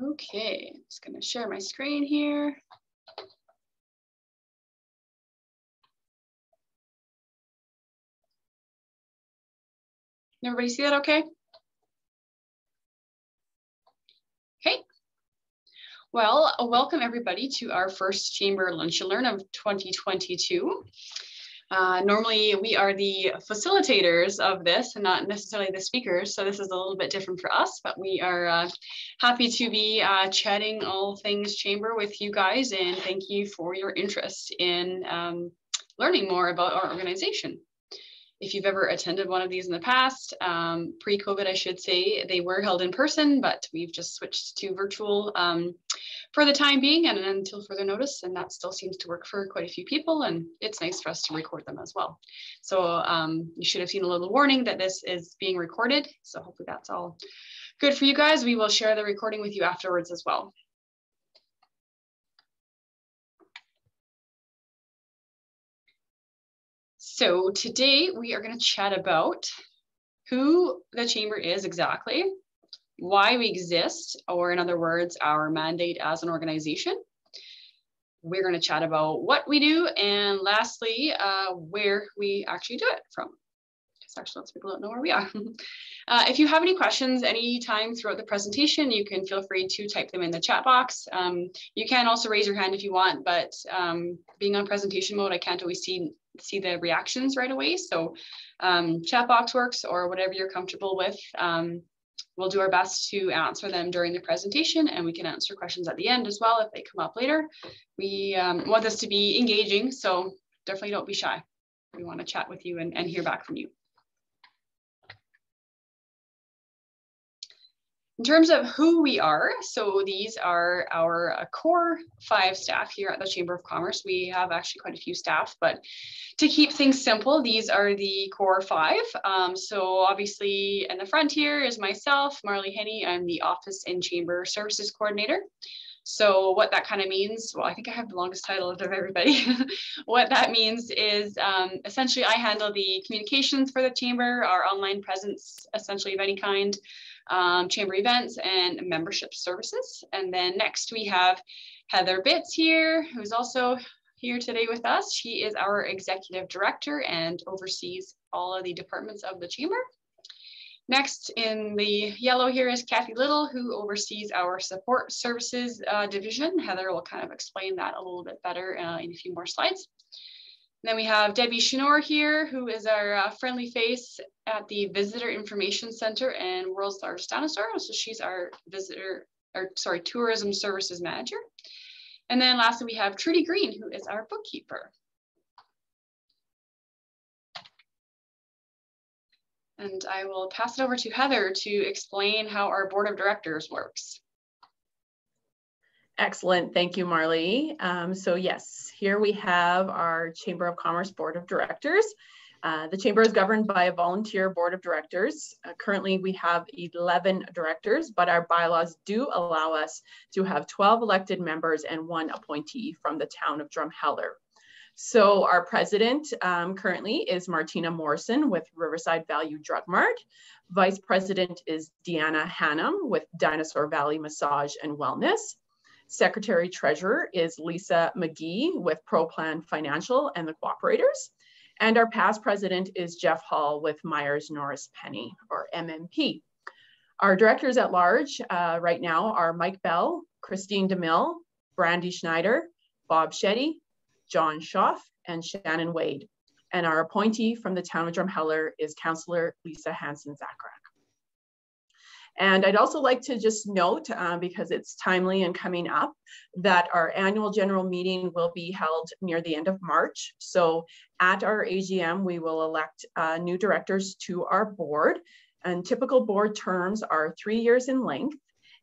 Okay, I'm just gonna share my screen here. Everybody see that okay? Okay. Well, welcome everybody to our first Chamber Lunch and Learn of 2022. Uh, normally we are the facilitators of this and not necessarily the speakers. So this is a little bit different for us, but we are uh, happy to be uh, chatting all things chamber with you guys. And thank you for your interest in um, learning more about our organization if you've ever attended one of these in the past, um, pre-COVID, I should say, they were held in person, but we've just switched to virtual um, for the time being and until further notice. And that still seems to work for quite a few people. And it's nice for us to record them as well. So um, you should have seen a little warning that this is being recorded. So hopefully that's all good for you guys. We will share the recording with you afterwards as well. So today we are going to chat about who the chamber is exactly, why we exist, or in other words, our mandate as an organization. We're going to chat about what we do, and lastly, uh, where we actually do it from. Because actually, lots of people don't know where we are. uh, if you have any questions anytime throughout the presentation, you can feel free to type them in the chat box. Um, you can also raise your hand if you want, but um, being on presentation mode, I can't always see see the reactions right away. So um, chat box works or whatever you're comfortable with. Um, we'll do our best to answer them during the presentation and we can answer questions at the end as well if they come up later. We um, want this to be engaging, so definitely don't be shy. We want to chat with you and, and hear back from you. In terms of who we are, so these are our uh, core five staff here at the Chamber of Commerce. We have actually quite a few staff, but to keep things simple, these are the core five. Um, so obviously in the front here is myself, Marley Henney. I'm the Office and Chamber Services Coordinator. So what that kind of means, well, I think I have the longest title of everybody. what that means is um, essentially I handle the communications for the chamber, our online presence, essentially of any kind, um, chamber events and membership services. And then next we have Heather Bitts here, who's also here today with us. She is our executive director and oversees all of the departments of the chamber. Next in the yellow here is Kathy Little, who oversees our support services uh, division. Heather will kind of explain that a little bit better uh, in a few more slides. And then we have Debbie Chinor here, who is our uh, friendly face at the Visitor Information Center and World's Largest Dinosaur. So she's our visitor, or sorry, tourism services manager. And then lastly, we have Trudy Green, who is our bookkeeper. And I will pass it over to Heather to explain how our board of directors works. Excellent. Thank you, Marley. Um, so yes, here we have our Chamber of Commerce Board of Directors. Uh, the Chamber is governed by a volunteer board of directors. Uh, currently, we have 11 directors, but our bylaws do allow us to have 12 elected members and one appointee from the town of Drumheller. So our president um, currently is Martina Morrison with Riverside Value Drug Mart. Vice president is Deanna Hannum with Dinosaur Valley Massage and Wellness. Secretary Treasurer is Lisa McGee with ProPlan Financial and the Cooperators. And our past president is Jeff Hall with Meyers Norris Penny or MNP. Our directors at large uh, right now are Mike Bell, Christine DeMille, Brandy Schneider, Bob Shetty, John Schaff, and Shannon Wade. And our appointee from the town of Drumheller is Councillor Lisa Hansen-Zacharuk. And I'd also like to just note, uh, because it's timely and coming up, that our annual general meeting will be held near the end of March. So at our AGM, we will elect uh, new directors to our board. And typical board terms are three years in length.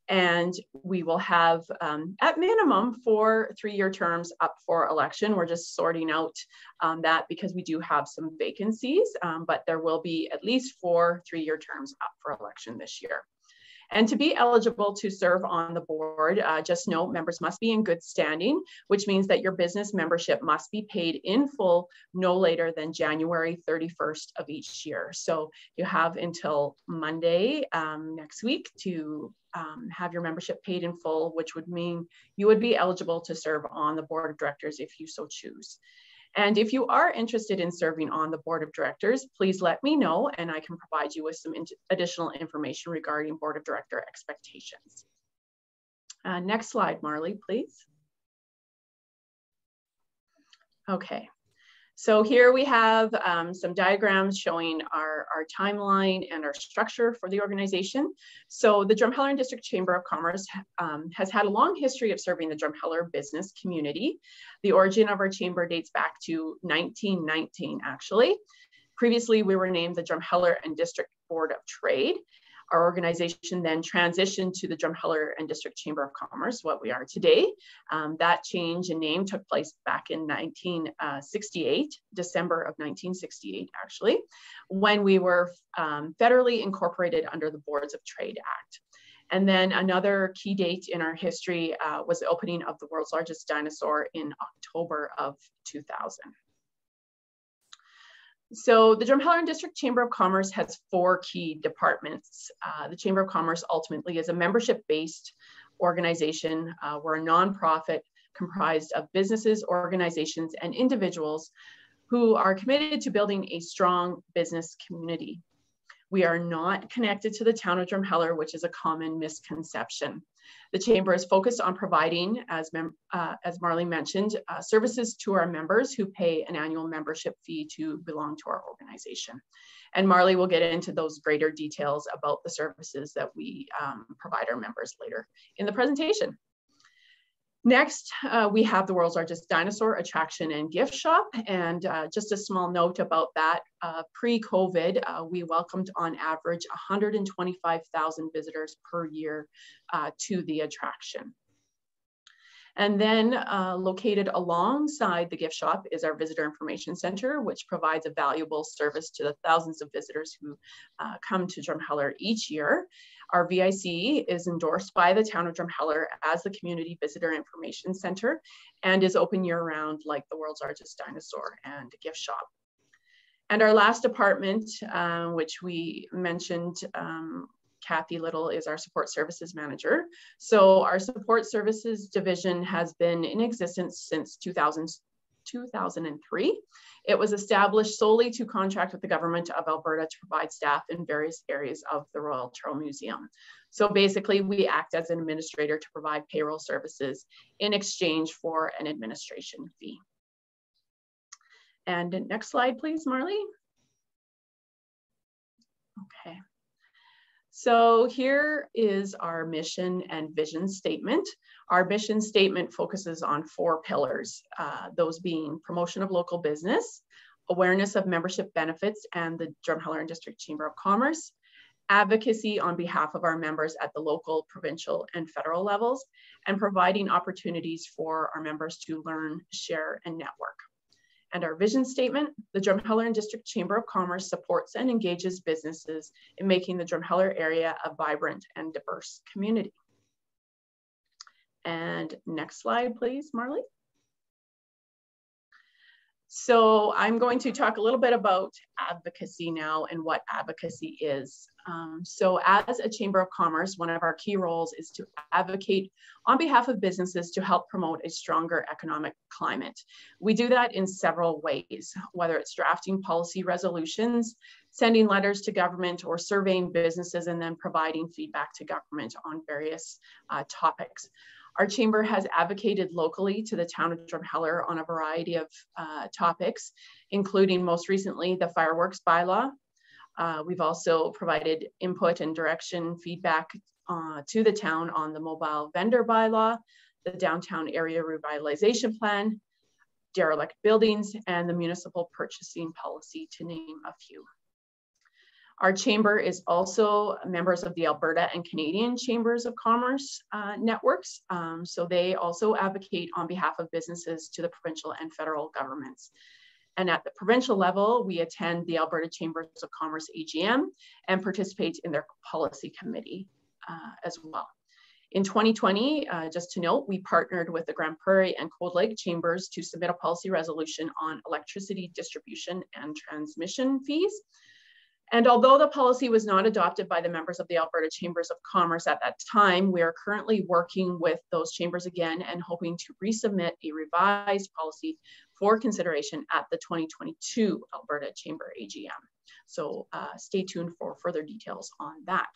And we will have, um, at minimum, four three-year terms up for election. We're just sorting out um, that because we do have some vacancies, um, but there will be at least four three-year terms up for election this year. And to be eligible to serve on the board, uh, just note members must be in good standing, which means that your business membership must be paid in full no later than January 31st of each year. So you have until Monday um, next week to um, have your membership paid in full, which would mean you would be eligible to serve on the board of directors if you so choose. And if you are interested in serving on the board of directors, please let me know and I can provide you with some in additional information regarding board of director expectations. Uh, next slide, Marley, please. Okay, so here we have um, some diagrams showing our, our timeline and our structure for the organization. So the Drumheller District Chamber of Commerce um, has had a long history of serving the Drumheller business community. The origin of our chamber dates back to 1919, actually. Previously, we were named the Drumheller and District Board of Trade, our organization then transitioned to the Drumheller and District Chamber of Commerce, what we are today. Um, that change in name took place back in 1968, December of 1968, actually, when we were um, federally incorporated under the Boards of Trade Act. And then another key date in our history uh, was the opening of the world's largest dinosaur in October of 2000. So the Drumheller District Chamber of Commerce has four key departments. Uh, the Chamber of Commerce ultimately is a membership-based organization. Uh, we're a nonprofit comprised of businesses, organizations, and individuals who are committed to building a strong business community. We are not connected to the town of Drumheller, which is a common misconception. The Chamber is focused on providing, as, uh, as Marley mentioned, uh, services to our members who pay an annual membership fee to belong to our organization. And Marley will get into those greater details about the services that we um, provide our members later in the presentation. Next, uh, we have the world's largest dinosaur attraction and gift shop. And uh, just a small note about that, uh, pre-COVID, uh, we welcomed on average 125,000 visitors per year uh, to the attraction. And then uh, located alongside the gift shop is our Visitor Information Center, which provides a valuable service to the thousands of visitors who uh, come to Drumheller each year. Our VIC is endorsed by the town of Drumheller as the Community Visitor Information Center and is open year round like the world's largest dinosaur and gift shop. And our last department, uh, which we mentioned um, Kathy Little is our support services manager. So our support services division has been in existence since 2000, 2003. It was established solely to contract with the government of Alberta to provide staff in various areas of the Royal Tyrrell Museum. So basically we act as an administrator to provide payroll services in exchange for an administration fee. And next slide, please, Marley. Okay. So here is our mission and vision statement. Our mission statement focuses on four pillars, uh, those being promotion of local business, awareness of membership benefits and the Drumheller and District Chamber of Commerce, advocacy on behalf of our members at the local, provincial, and federal levels, and providing opportunities for our members to learn, share, and network and our vision statement, the Drumheller and District Chamber of Commerce supports and engages businesses in making the Drumheller area a vibrant and diverse community. And next slide, please, Marley. So I'm going to talk a little bit about advocacy now and what advocacy is. Um, so as a Chamber of Commerce, one of our key roles is to advocate on behalf of businesses to help promote a stronger economic climate. We do that in several ways, whether it's drafting policy resolutions, sending letters to government, or surveying businesses and then providing feedback to government on various uh, topics. Our chamber has advocated locally to the town of Drumheller on a variety of uh, topics, including most recently the fireworks bylaw. Uh, we've also provided input and direction feedback uh, to the town on the mobile vendor bylaw, the downtown area revitalization plan, derelict buildings, and the municipal purchasing policy, to name a few. Our chamber is also members of the Alberta and Canadian Chambers of Commerce uh, networks. Um, so they also advocate on behalf of businesses to the provincial and federal governments. And at the provincial level, we attend the Alberta Chambers of Commerce AGM and participate in their policy committee uh, as well. In 2020, uh, just to note, we partnered with the Grande Prairie and Cold Lake Chambers to submit a policy resolution on electricity distribution and transmission fees. And although the policy was not adopted by the members of the Alberta Chambers of Commerce at that time, we are currently working with those chambers again and hoping to resubmit a revised policy for consideration at the 2022 Alberta Chamber AGM. So uh, stay tuned for further details on that.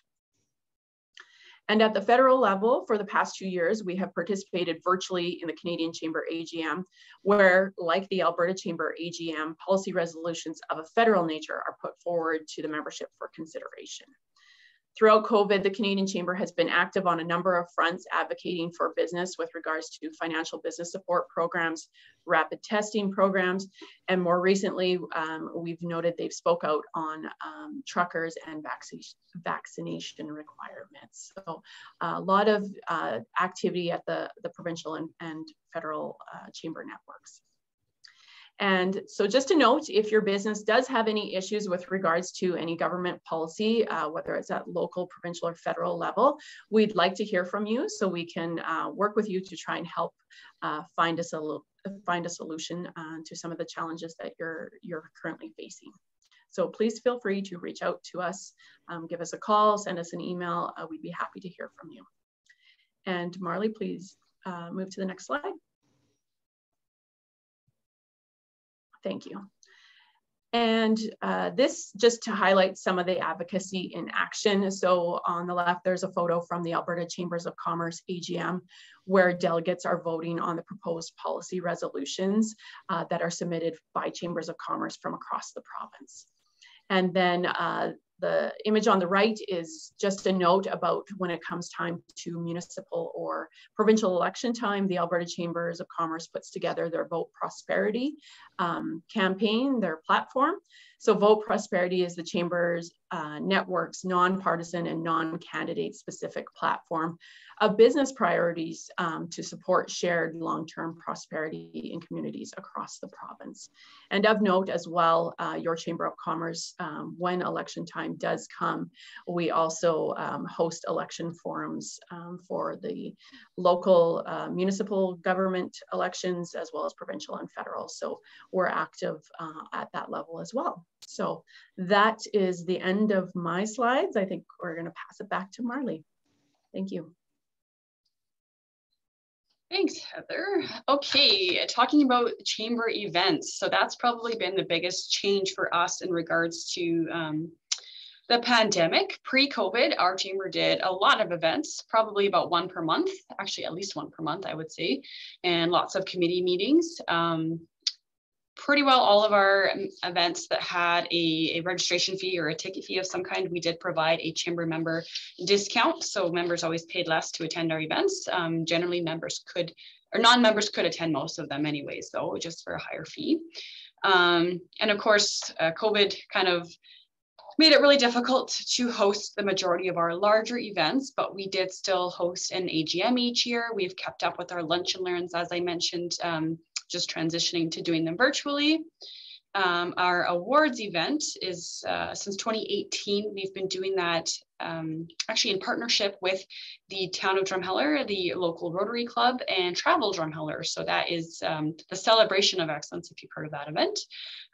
And at the federal level, for the past two years, we have participated virtually in the Canadian Chamber AGM, where, like the Alberta Chamber AGM, policy resolutions of a federal nature are put forward to the membership for consideration. Throughout COVID, the Canadian Chamber has been active on a number of fronts advocating for business with regards to financial business support programs, rapid testing programs, and more recently, um, we've noted they've spoke out on um, truckers and vaccination, vaccination requirements. So a lot of uh, activity at the, the provincial and, and federal uh, chamber networks. And so just a note, if your business does have any issues with regards to any government policy, uh, whether it's at local, provincial, or federal level, we'd like to hear from you so we can uh, work with you to try and help uh, find, us a, find a solution uh, to some of the challenges that you're, you're currently facing. So please feel free to reach out to us, um, give us a call, send us an email. Uh, we'd be happy to hear from you. And Marley, please uh, move to the next slide. Thank you. And uh, this just to highlight some of the advocacy in action. So on the left, there's a photo from the Alberta Chambers of Commerce AGM, where delegates are voting on the proposed policy resolutions uh, that are submitted by Chambers of Commerce from across the province. And then uh, the image on the right is just a note about when it comes time to municipal or provincial election time, the Alberta Chambers of Commerce puts together their Vote Prosperity um, campaign, their platform. So Vote Prosperity is the Chamber's uh, network's nonpartisan and non-candidate specific platform of business priorities um, to support shared long-term prosperity in communities across the province. And of note as well, uh, your Chamber of Commerce, um, when election time does come, we also um, host election forums um, for the local uh, municipal government elections as well as provincial and federal. So we're active uh, at that level as well. So that is the end of my slides. I think we're gonna pass it back to Marley. Thank you. Thanks, Heather. Okay, talking about chamber events. So that's probably been the biggest change for us in regards to um, the pandemic. Pre-COVID, our chamber did a lot of events, probably about one per month, actually at least one per month, I would say, and lots of committee meetings. Um, pretty well all of our um, events that had a, a, registration fee or a ticket fee of some kind, we did provide a chamber member discount. So members always paid less to attend our events. Um, generally members could, or non-members could attend most of them anyways, though, just for a higher fee. Um, and of course, uh, COVID kind of made it really difficult to host the majority of our larger events, but we did still host an AGM each year. We've kept up with our lunch and learns, as I mentioned, um, just transitioning to doing them virtually. Um, our awards event is uh, since 2018, we've been doing that um, actually in partnership with the town of Drumheller, the local Rotary Club, and Travel Drumheller. So that is um, the celebration of excellence if you've heard of that event.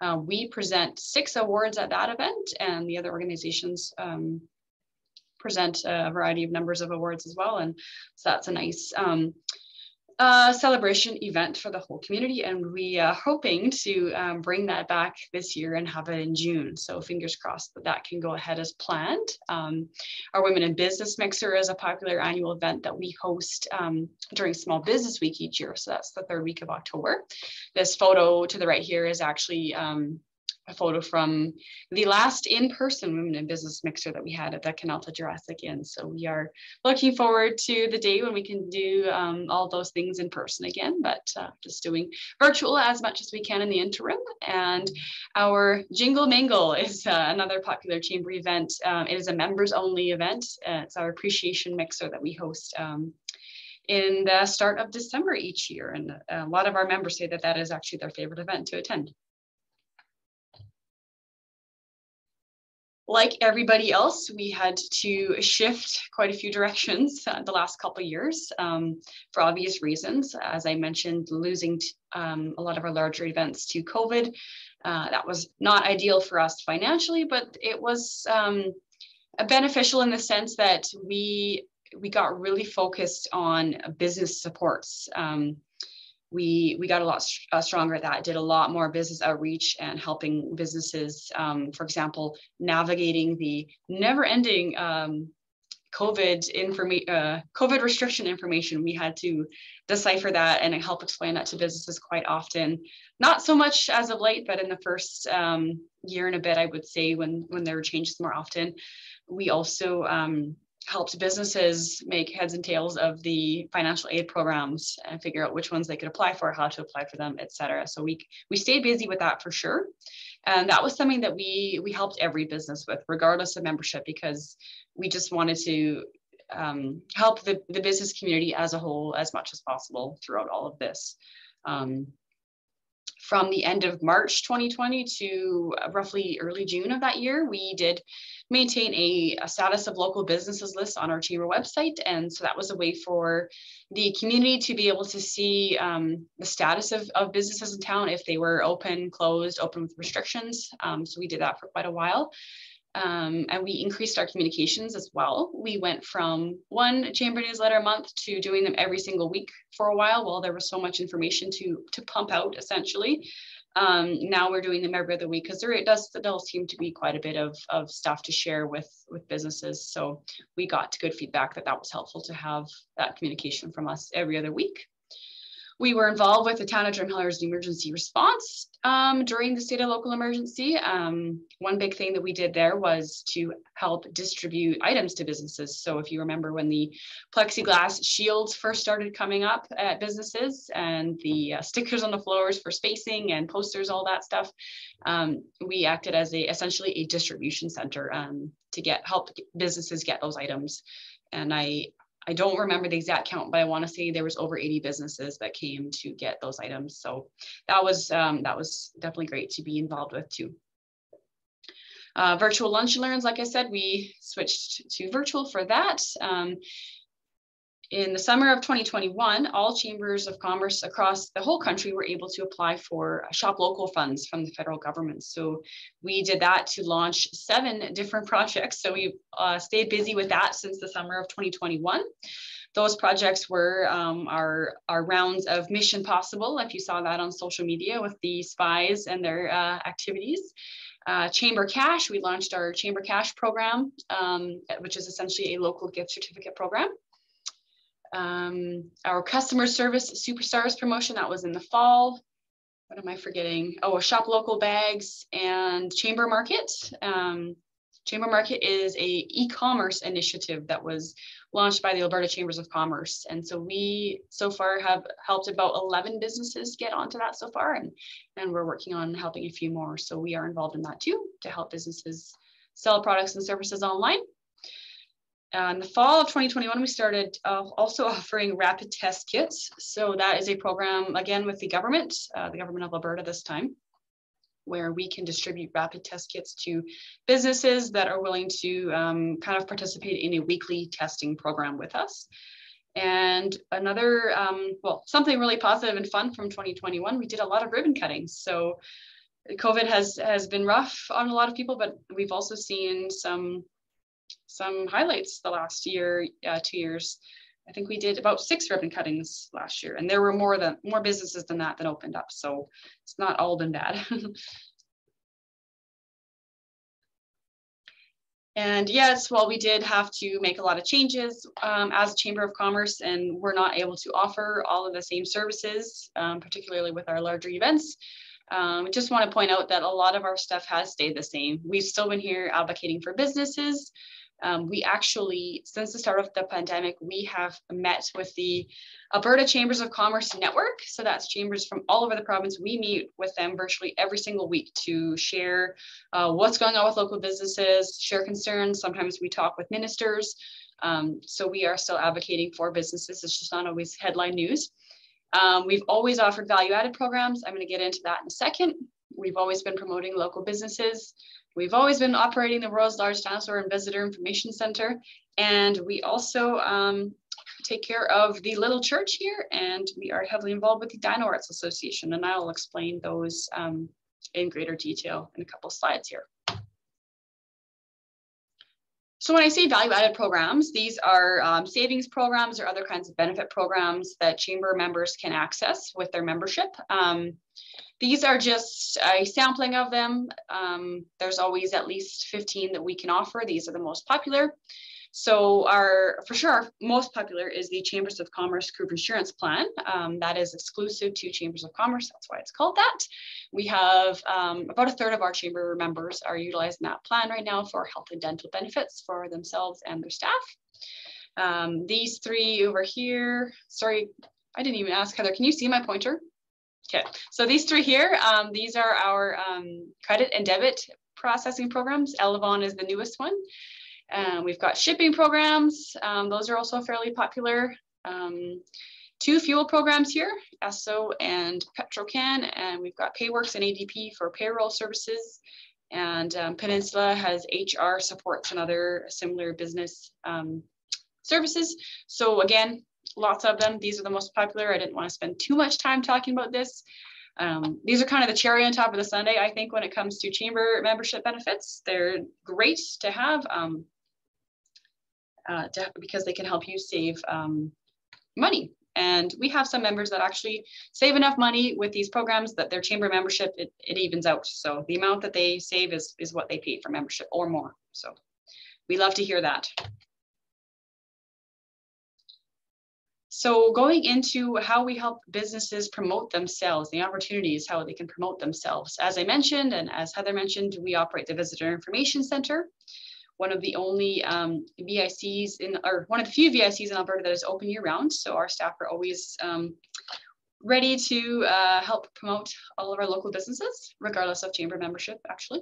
Uh, we present six awards at that event, and the other organizations um, present a variety of numbers of awards as well. And so that's a nice a celebration event for the whole community and we are hoping to um, bring that back this year and have it in June. So fingers crossed that that can go ahead as planned. Um, our Women in Business Mixer is a popular annual event that we host um, during Small Business Week each year. So that's the third week of October. This photo to the right here is actually um, a photo from the last in-person Women in Business mixer that we had at the Canalta Jurassic Inn. So we are looking forward to the day when we can do um, all those things in person again, but uh, just doing virtual as much as we can in the interim. And our Jingle Mingle is uh, another popular chamber event. Um, it is a members only event. Uh, it's our appreciation mixer that we host um, in the start of December each year. And a lot of our members say that that is actually their favorite event to attend. Like everybody else, we had to shift quite a few directions uh, the last couple of years um, for obvious reasons. As I mentioned, losing um, a lot of our larger events to COVID, uh, that was not ideal for us financially, but it was um, beneficial in the sense that we we got really focused on business supports. Um, we we got a lot uh, stronger at that. Did a lot more business outreach and helping businesses um, for example navigating the never ending um, covid information uh, covid restriction information. We had to decipher that and help explain that to businesses quite often. Not so much as of late but in the first um, year and a bit i would say when when there were changes more often. We also um, helped businesses make heads and tails of the financial aid programs and figure out which ones they could apply for, how to apply for them, et cetera. So we we stayed busy with that for sure. And that was something that we we helped every business with, regardless of membership, because we just wanted to um, help the, the business community as a whole as much as possible throughout all of this. Um, from the end of March 2020 to roughly early June of that year, we did maintain a, a, status of local businesses list on our chamber website. And so that was a way for the community to be able to see um, the status of, of businesses in town, if they were open, closed, open with restrictions. Um, so we did that for quite a while. Um, and we increased our communications as well. We went from one chamber newsletter a month to doing them every single week for a while while there was so much information to, to pump out essentially. Um, now we're doing them every other week because there it does, does seem to be quite a bit of, of stuff to share with, with businesses. So we got good feedback that that was helpful to have that communication from us every other week. We were involved with the town of Drumheller's emergency response um, during the state of local emergency. Um, one big thing that we did there was to help distribute items to businesses. So if you remember when the plexiglass shields first started coming up at businesses and the uh, stickers on the floors for spacing and posters, all that stuff, um, we acted as a essentially a distribution center um, to get help businesses get those items. And I I don't remember the exact count, but I want to say there was over 80 businesses that came to get those items. So that was um, that was definitely great to be involved with too. Uh, virtual lunch and learns, like I said, we switched to virtual for that. Um, in the summer of 2021, all chambers of commerce across the whole country were able to apply for shop local funds from the federal government. So we did that to launch seven different projects. So we uh, stayed busy with that since the summer of 2021. Those projects were um, our, our rounds of Mission Possible, if you saw that on social media with the spies and their uh, activities. Uh, Chamber Cash, we launched our Chamber Cash program, um, which is essentially a local gift certificate program um, our customer service superstars promotion that was in the fall. What am i forgetting? Oh shop local bags and chamber market. Um, chamber market is a e-commerce initiative that was launched by the alberta chambers of commerce. And so we so far have helped about 11 businesses get onto that so far and and we're working on helping a few more. So we are involved in that too to help businesses sell products and services online uh, in the fall of 2021, we started uh, also offering rapid test kits. So that is a program, again, with the government, uh, the government of Alberta this time, where we can distribute rapid test kits to businesses that are willing to um, kind of participate in a weekly testing program with us. And another, um, well, something really positive and fun from 2021, we did a lot of ribbon cuttings. So COVID has has been rough on a lot of people, but we've also seen some some highlights the last year, uh, two years. I think we did about six ribbon cuttings last year, and there were more than more businesses than that that opened up. So it's not all been bad. and yes, while we did have to make a lot of changes um, as a Chamber of Commerce, and we're not able to offer all of the same services, um, particularly with our larger events. Um, just want to point out that a lot of our stuff has stayed the same. We've still been here advocating for businesses. Um, we actually, since the start of the pandemic, we have met with the Alberta Chambers of Commerce Network. So that's chambers from all over the province. We meet with them virtually every single week to share uh, what's going on with local businesses, share concerns. Sometimes we talk with ministers. Um, so we are still advocating for businesses. It's just not always headline news. Um, we've always offered value added programs. I'm going to get into that in a second. We've always been promoting local businesses We've always been operating the world's largest dinosaur and visitor information center. And we also um, take care of the little church here and we are heavily involved with the Dino Arts Association and I will explain those um, in greater detail in a couple slides here. So when I say value-added programs, these are um, savings programs or other kinds of benefit programs that chamber members can access with their membership. Um, these are just a sampling of them. Um, there's always at least 15 that we can offer. These are the most popular. So our, for sure, our most popular is the Chambers of Commerce Group Insurance Plan. Um, that is exclusive to Chambers of Commerce. That's why it's called that. We have um, about a third of our chamber members are utilizing that plan right now for health and dental benefits for themselves and their staff. Um, these three over here, sorry, I didn't even ask Heather, can you see my pointer? Okay, so these three here, um, these are our um, credit and debit processing programs. Elavon is the newest one. Um, we've got shipping programs. Um, those are also fairly popular. Um, two fuel programs here, Esso and Petrocan, and we've got Payworks and ADP for payroll services. And um, Peninsula has HR supports and other similar business um, services. So again, lots of them. These are the most popular. I didn't want to spend too much time talking about this. Um, these are kind of the cherry on top of the sundae, I think, when it comes to chamber membership benefits. They're great to have. Um, uh, to, because they can help you save um, money. And we have some members that actually save enough money with these programs that their chamber membership, it, it evens out. So the amount that they save is, is what they pay for membership or more. So we love to hear that. So going into how we help businesses promote themselves, the opportunities, how they can promote themselves. As I mentioned, and as Heather mentioned, we operate the Visitor Information Center one of the only um, VICs in, or one of the few VICs in Alberta that is open year round. So our staff are always um, ready to uh, help promote all of our local businesses, regardless of chamber membership, actually.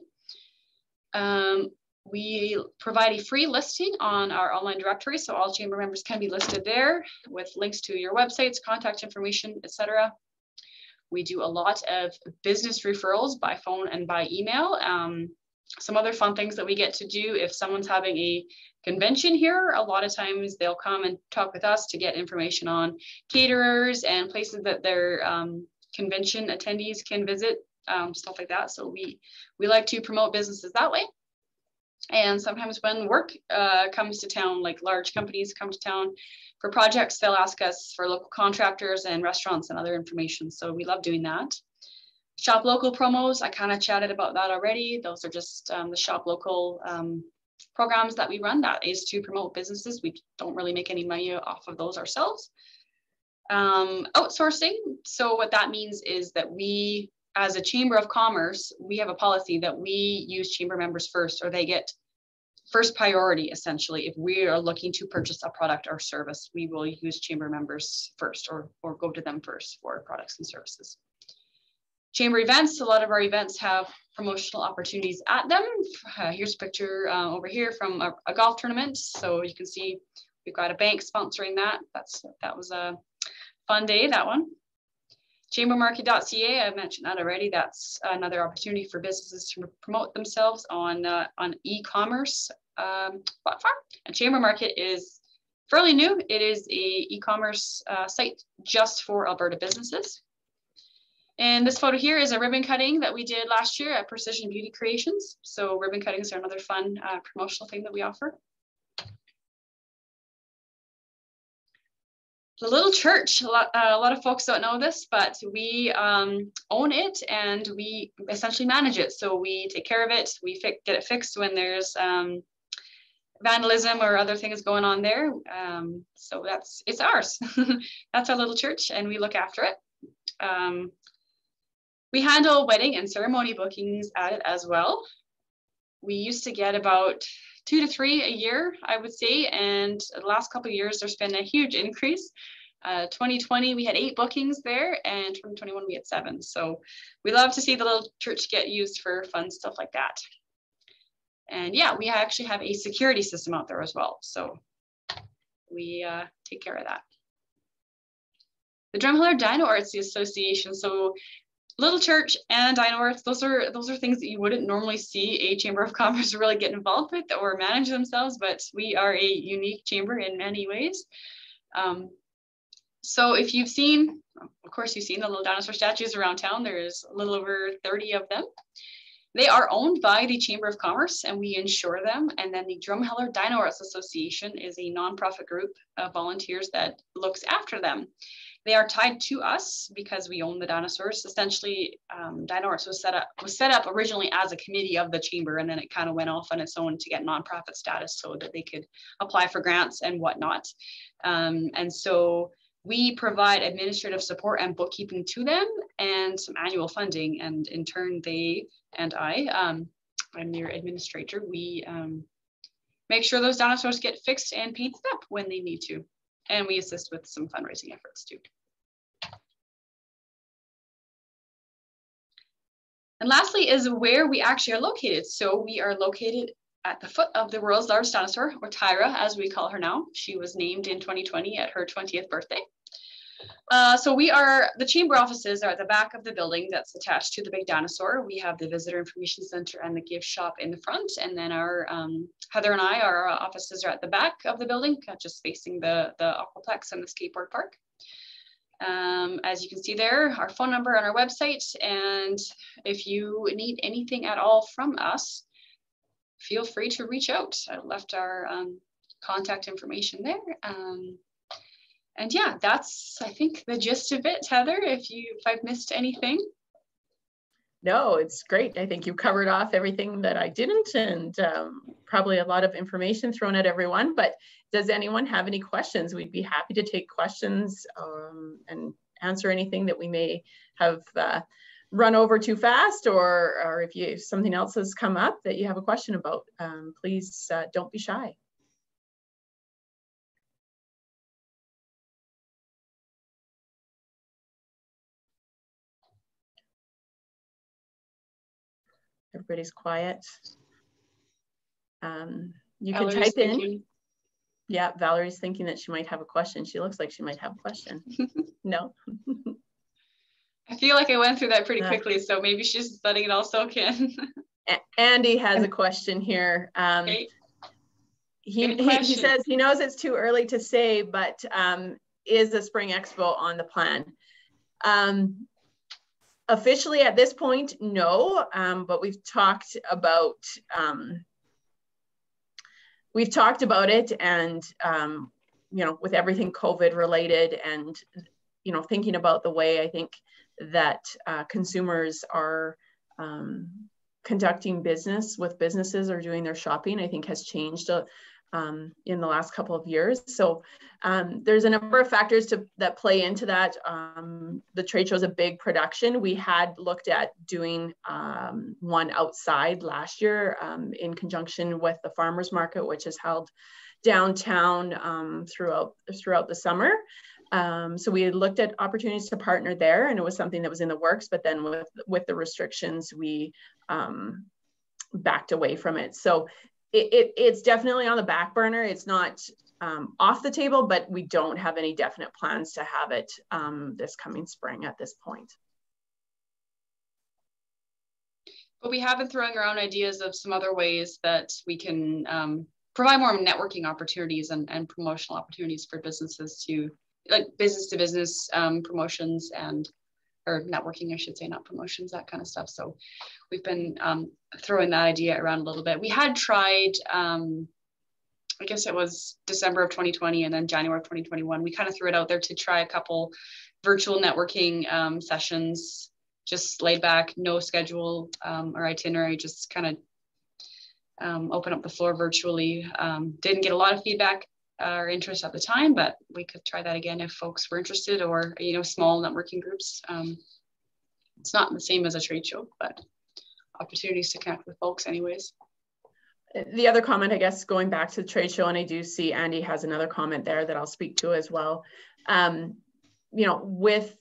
Um, we provide a free listing on our online directory, so all chamber members can be listed there with links to your websites, contact information, etc. We do a lot of business referrals by phone and by email. Um, some other fun things that we get to do. If someone's having a convention here a lot of times they'll come and talk with us to get information on caterers and places that their um, convention attendees can visit um, stuff like that. So we we like to promote businesses that way. And sometimes when work uh, comes to town like large companies come to town for projects they'll ask us for local contractors and restaurants and other information. So we love doing that Shop local promos, I kind of chatted about that already. Those are just um, the shop local um, programs that we run. That is to promote businesses. We don't really make any money off of those ourselves. Um, outsourcing. So what that means is that we, as a chamber of commerce, we have a policy that we use chamber members first, or they get first priority essentially. If we are looking to purchase a product or service, we will use chamber members first, or or go to them first for products and services chamber events, a lot of our events have promotional opportunities at them. Uh, here's a picture uh, over here from a, a, golf tournament. So you can see we've got a bank sponsoring that. That's That was a fun day, that one. Chambermarket.ca, I've mentioned that already. That's another opportunity for businesses to promote themselves on, uh, on e-commerce um, platform. And Chamber Market is fairly new. It is a e-commerce uh, site just for Alberta businesses. And this photo here is a ribbon cutting that we did last year at Precision Beauty Creations. So ribbon cuttings are another fun uh, promotional thing that we offer. The Little Church, a lot, uh, a lot of folks don't know this, but we um, own it and we essentially manage it. So we take care of it, we get it fixed when there's um, vandalism or other things going on there. Um, so that's, it's ours. that's our little church and we look after it. Um, we handle wedding and ceremony bookings at it as well. We used to get about two to three a year, I would say, and the last couple of years there's been a huge increase. Uh, 2020 we had eight bookings there, and 2021 we had seven. So we love to see the little church get used for fun stuff like that. And yeah, we actually have a security system out there as well. So we uh, take care of that. The Drumheller Dino Arts Association. So Little Church and Dino Arts, those are those are things that you wouldn't normally see a Chamber of Commerce really get involved with or manage themselves, but we are a unique chamber in many ways. Um, so if you've seen, of course, you've seen the little dinosaur statues around town. There's a little over 30 of them. They are owned by the Chamber of Commerce and we insure them. And then the Drumheller Dino Arts Association is a nonprofit group of volunteers that looks after them. They are tied to us because we own the dinosaurs. Essentially, um, Dino Arts was set up was set up originally as a committee of the chamber, and then it kind of went off on its own to get nonprofit status so that they could apply for grants and whatnot. Um, and so we provide administrative support and bookkeeping to them and some annual funding. And in turn, they and I, um, I'm their administrator, we um, make sure those dinosaurs get fixed and painted up when they need to. And we assist with some fundraising efforts too. And lastly is where we actually are located. So we are located at the foot of the world's largest dinosaur, or Tyra, as we call her now. She was named in 2020 at her 20th birthday. Uh, so we are, the chamber offices are at the back of the building that's attached to the big dinosaur. We have the visitor information center and the gift shop in the front. And then our, um, Heather and I, our offices are at the back of the building, just facing the, the aquaplex and the skateboard park. Um, as you can see there, our phone number on our website. And if you need anything at all from us, feel free to reach out. I left our um, contact information there. Um, and yeah, that's I think the gist of it, Heather. If you if I've missed anything. No, it's great. I think you covered off everything that I didn't, and um, probably a lot of information thrown at everyone. But does anyone have any questions? We'd be happy to take questions um, and answer anything that we may have uh, run over too fast, or or if you something else has come up that you have a question about, um, please uh, don't be shy. Everybody's quiet. Um, you Valerie's can type thinking. in. Yeah, Valerie's thinking that she might have a question. She looks like she might have a question. no. I feel like I went through that pretty quickly, so maybe she's letting it all soak in. Andy has a question here. Um, okay. he, he, he, says he knows it's too early to say, but um, is the Spring Expo on the plan? Um, officially at this point, no, um, but we've talked about um, we've talked about it, and um, you know, with everything COVID related, and you know, thinking about the way I think that uh, consumers are um, conducting business with businesses or doing their shopping, I think has changed a, um, in the last couple of years. So um, there's a number of factors to, that play into that. Um, the trade show is a big production. We had looked at doing um, one outside last year um, in conjunction with the farmers market, which is held downtown um, throughout throughout the summer. so we had looked at opportunities to partner there, and it was something that was in the works. But then with with the restrictions, we backed away from it. So it, it, it's definitely on the back burner. It's not um, off the table, but we don't have any definite plans to have it um, this coming spring at this point. But we have been throwing around ideas of some other ways that we can um, provide more networking opportunities and, and promotional opportunities for businesses to like business to business um, promotions and or networking, I should say, not promotions, that kind of stuff. So we've been um, throwing that idea around a little bit. We had tried, um, I guess it was December of 2020 and then January of 2021. We kind of threw it out there to try a couple virtual networking um, sessions, just laid back, no schedule um, or itinerary, just kind of um, open up the floor virtually. Um, didn't get a lot of feedback our interest at the time, but we could try that again if folks were interested or, you know, small networking groups. Um, it's not the same as a trade show, but opportunities to connect with folks anyways. The other comment, I guess, going back to the trade show, and I do see Andy has another comment there that I'll speak to as well. Um, you know, with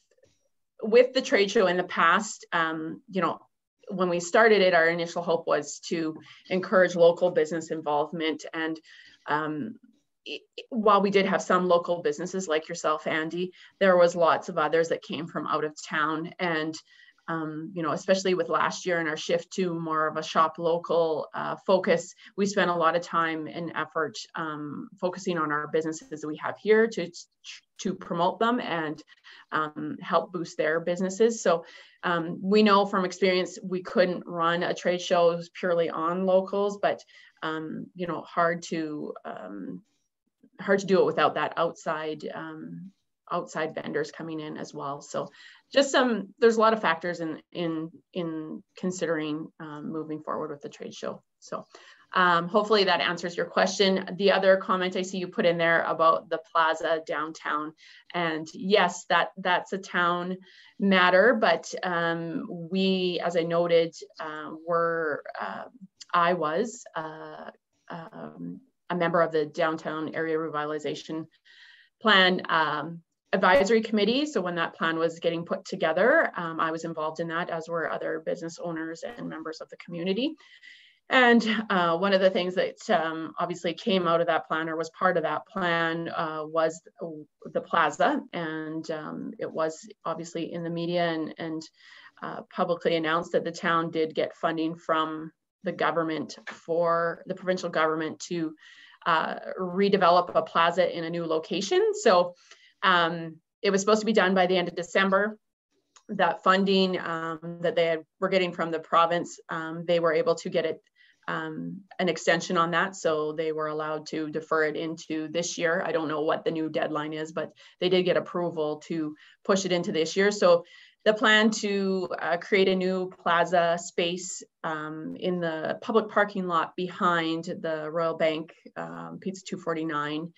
with the trade show in the past, um, you know, when we started it, our initial hope was to encourage local business involvement and um, while we did have some local businesses like yourself, Andy, there was lots of others that came from out of town. And um, you know, especially with last year and our shift to more of a shop local uh, focus, we spent a lot of time and effort um, focusing on our businesses that we have here to, to promote them and um, help boost their businesses. So um, we know from experience we couldn't run a trade show purely on locals, but um, you know, hard to um, hard to do it without that outside outside vendors coming in as well. So just some, there's a lot of factors in, in, in considering um, moving forward with the trade show. So um, hopefully that answers your question. The other comment I see you put in there about the plaza downtown. And yes, that that's a town matter, but um, we, as I noted, uh, were, uh, I was uh, um, a member of the downtown area revitalization plan um, advisory committee. So when that plan was getting put together, um, I was involved in that, as were other business owners and members of the community. And uh, one of the things that um, obviously came out of that plan or was part of that plan uh, was the plaza. And um, it was obviously in the media and, and uh, publicly announced that the town did get funding from the government for the provincial government to uh, redevelop a plaza in a new location. So um, it was supposed to be done by the end of December. That funding um, that they had, were getting from the province, um, they were able to get it um, an extension on that. So they were allowed to defer it into this year. I don't know what the new deadline is, but they did get approval to push it into this year. So the plan to uh, create a new plaza space um, in the public parking lot behind the Royal Bank um, Pizza 249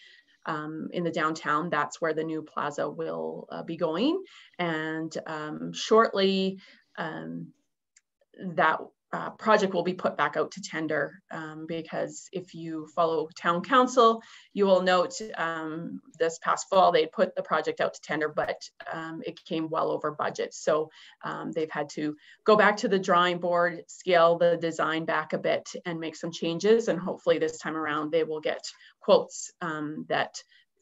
um, in the downtown. That's where the new plaza will uh, be going. And um, shortly, um, that uh, project will be put back out to tender um, because if you follow town council, you will note um, this past fall they put the project out to tender, but um, it came well over budget. So um, they've had to go back to the drawing board, scale the design back a bit and make some changes. And hopefully this time around they will get quotes um, that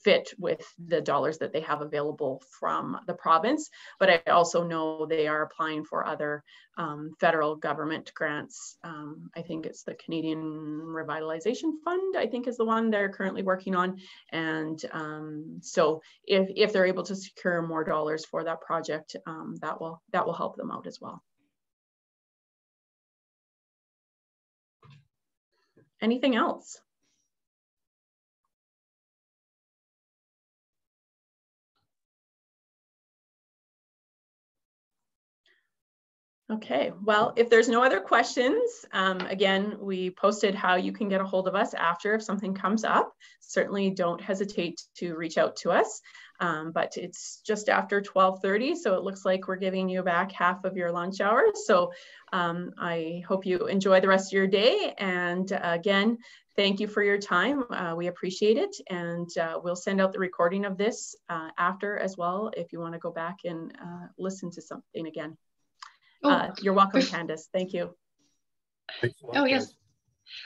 fit with the dollars that they have available from the province. But I also know they are applying for other um, federal government grants. Um, I think it's the Canadian Revitalization Fund, I think is the one they're currently working on. And um, so if, if they're able to secure more dollars for that project, um, that, will, that will help them out as well. Anything else? Okay, well, if there's no other questions, um, again, we posted how you can get a hold of us after if something comes up. Certainly don't hesitate to reach out to us, um, but it's just after 12.30, so it looks like we're giving you back half of your lunch hour. So um, I hope you enjoy the rest of your day. And uh, again, thank you for your time. Uh, we appreciate it. And uh, we'll send out the recording of this uh, after as well if you wanna go back and uh, listen to something again. Oh, uh, you're welcome, Candace. Thank you. Oh, yes.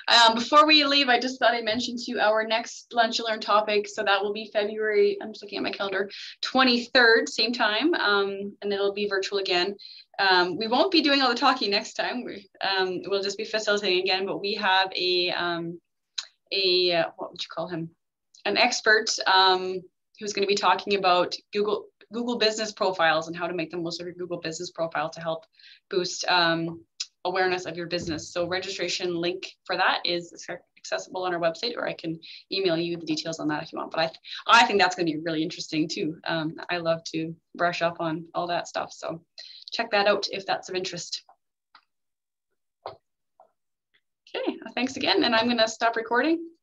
Um, before we leave, I just thought I'd mention to you our next Lunch and Learn topic. So that will be February, I'm just looking at my calendar, 23rd, same time, um, and it'll be virtual again. Um, we won't be doing all the talking next time. We, um, we'll just be facilitating again, but we have a, um, a uh, what would you call him? An expert um, who's going to be talking about Google Google business profiles and how to make the most of your Google business profile to help boost um, awareness of your business. So registration link for that is accessible on our website, or I can email you the details on that if you want. But I, th I think that's going to be really interesting too. Um, I love to brush up on all that stuff. So check that out if that's of interest. Okay, thanks again. And I'm going to stop recording.